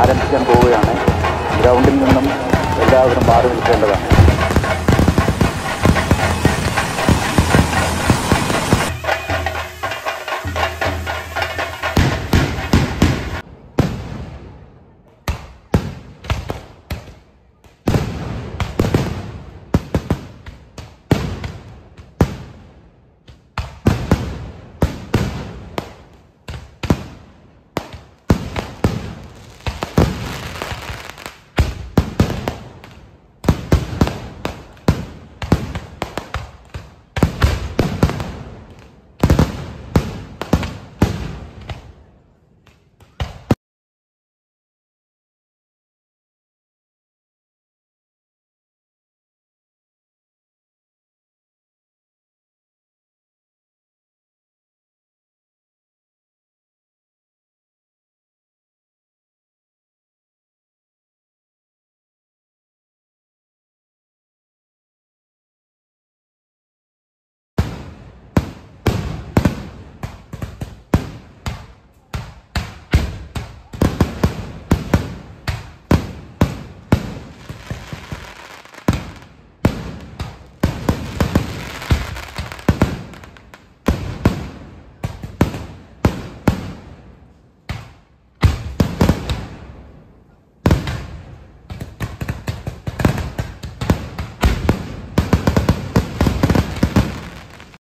ആരംഭിക്കാൻ പോവുകയാണ്. ഗ്രൗണ്ടിൽ നിന്നും എല്ലാവരും മാറി നിൽക്കേണ്ടതാണ്.